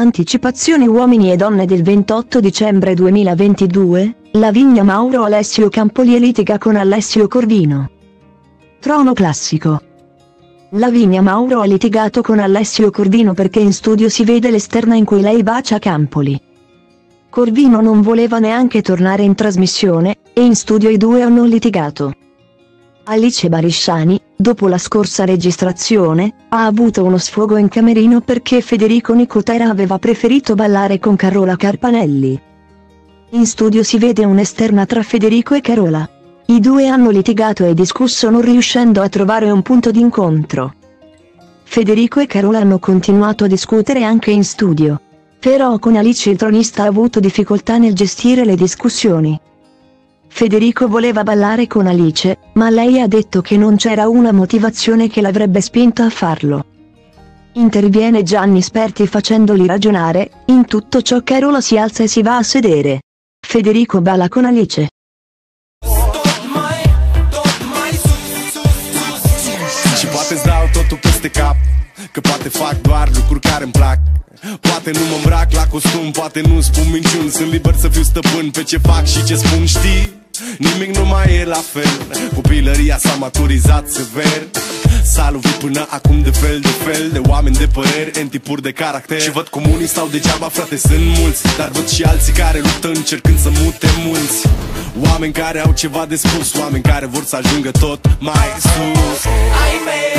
Anticipazioni uomini e donne del 28 dicembre 2022, Lavinia Mauro Alessio Campoli litiga con Alessio Corvino. Trono classico. Lavinia Mauro ha litigato con Alessio Corvino perché in studio si vede l'esterna in cui lei bacia Campoli. Corvino non voleva neanche tornare in trasmissione, e in studio i due hanno litigato. Alice Barisciani, dopo la scorsa registrazione, ha avuto uno sfogo in camerino perché Federico Nicotera aveva preferito ballare con Carola Carpanelli. In studio si vede un'esterna tra Federico e Carola. I due hanno litigato e discusso non riuscendo a trovare un punto d'incontro. Federico e Carola hanno continuato a discutere anche in studio. Però con Alice il tronista ha avuto difficoltà nel gestire le discussioni. Federico voleva ballare con Alice, ma lei ha detto che non c'era una motivazione che l'avrebbe spinto a farlo. Interviene Gianni Sperti facendoli ragionare, in tutto ciò Carola si alza e si va a sedere. Federico balla con Alice. Și poate îți dau totul peste cap Că poate fac doar lucruri care îmi plac Poate nu mă îmbrac la costum, poate nu spun minciuni Sunt liber să fiu stăpân pe ce fac și ce spun, știi? Nimic nu mai e la fel. Copilăria s-a maturizat sever. S-a lovit până acum de fel de fel De oameni de păreri, în tipuri de caracter. Și văd comunii stau degeaba, frate, sunt mulți. Dar văd și alții care luptă încercând să mute mulți. Oameni care au ceva de spus Oameni care vor să ajungă tot mai sus. Ai mei, ai mei, ai mei, ai mei